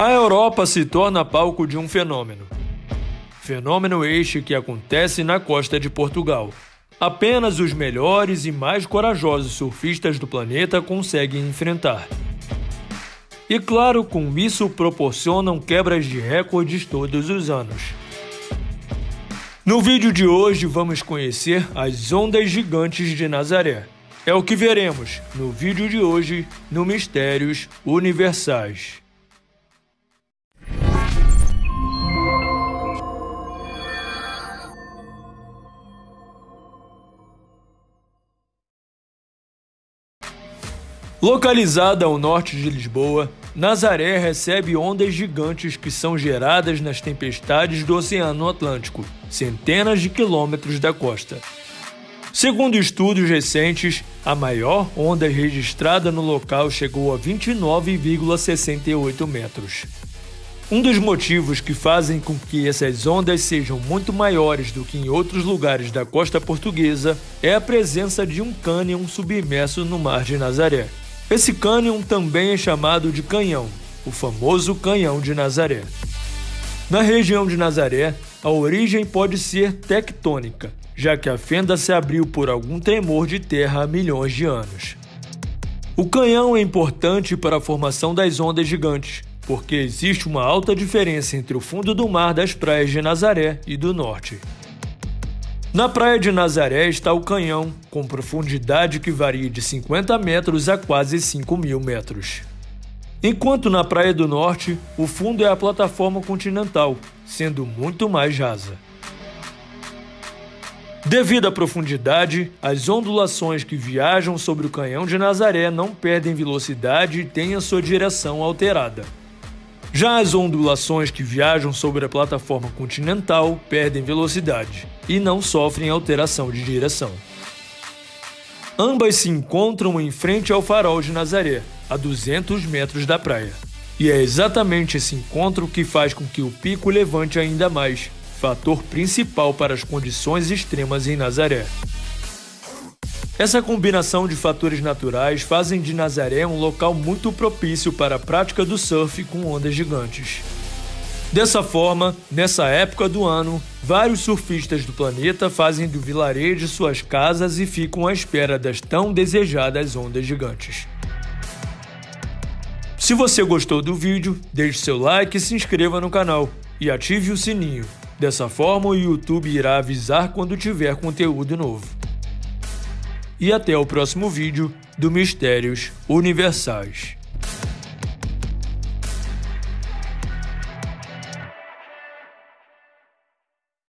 A Europa se torna palco de um fenômeno. Fenômeno este que acontece na costa de Portugal. Apenas os melhores e mais corajosos surfistas do planeta conseguem enfrentar. E claro, com isso proporcionam quebras de recordes todos os anos. No vídeo de hoje vamos conhecer as ondas gigantes de Nazaré. É o que veremos no vídeo de hoje no Mistérios Universais. Localizada ao norte de Lisboa, Nazaré recebe ondas gigantes que são geradas nas tempestades do Oceano Atlântico, centenas de quilômetros da costa. Segundo estudos recentes, a maior onda registrada no local chegou a 29,68 metros. Um dos motivos que fazem com que essas ondas sejam muito maiores do que em outros lugares da costa portuguesa é a presença de um cânion submerso no Mar de Nazaré. Esse cânion também é chamado de canhão, o famoso canhão de Nazaré. Na região de Nazaré, a origem pode ser tectônica, já que a fenda se abriu por algum tremor de terra há milhões de anos. O canhão é importante para a formação das ondas gigantes, porque existe uma alta diferença entre o fundo do mar das praias de Nazaré e do norte. Na praia de Nazaré está o canhão, com profundidade que varia de 50 metros a quase 5 mil metros. Enquanto na Praia do Norte, o fundo é a plataforma continental, sendo muito mais rasa. Devido à profundidade, as ondulações que viajam sobre o canhão de Nazaré não perdem velocidade e têm a sua direção alterada. Já as ondulações que viajam sobre a plataforma continental perdem velocidade e não sofrem alteração de direção. Ambas se encontram em frente ao farol de Nazaré, a 200 metros da praia. E é exatamente esse encontro que faz com que o pico levante ainda mais, fator principal para as condições extremas em Nazaré. Essa combinação de fatores naturais fazem de Nazaré um local muito propício para a prática do surf com ondas gigantes. Dessa forma, nessa época do ano, vários surfistas do planeta fazem do vilarejo suas casas e ficam à espera das tão desejadas ondas gigantes. Se você gostou do vídeo, deixe seu like e se inscreva no canal e ative o sininho. Dessa forma, o YouTube irá avisar quando tiver conteúdo novo e até o próximo vídeo do Mistérios Universais.